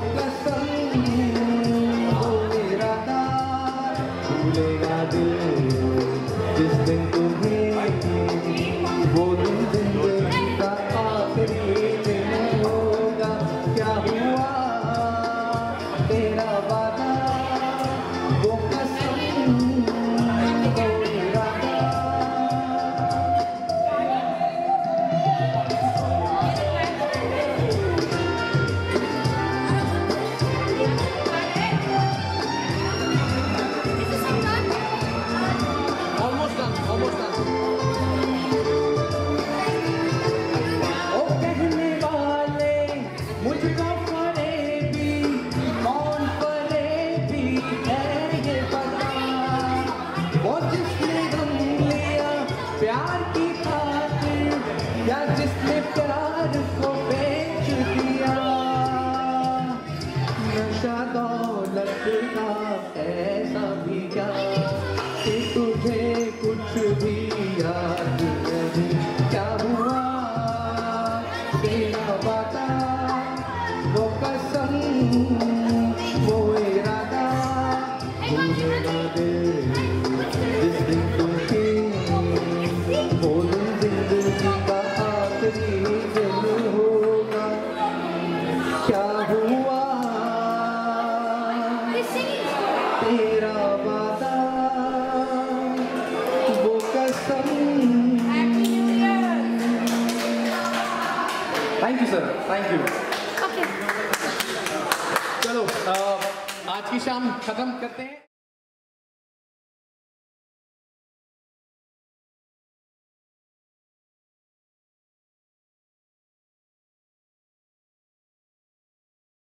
bless the Hey, sir thank you चलो आज की शाम खत्म करते हैं।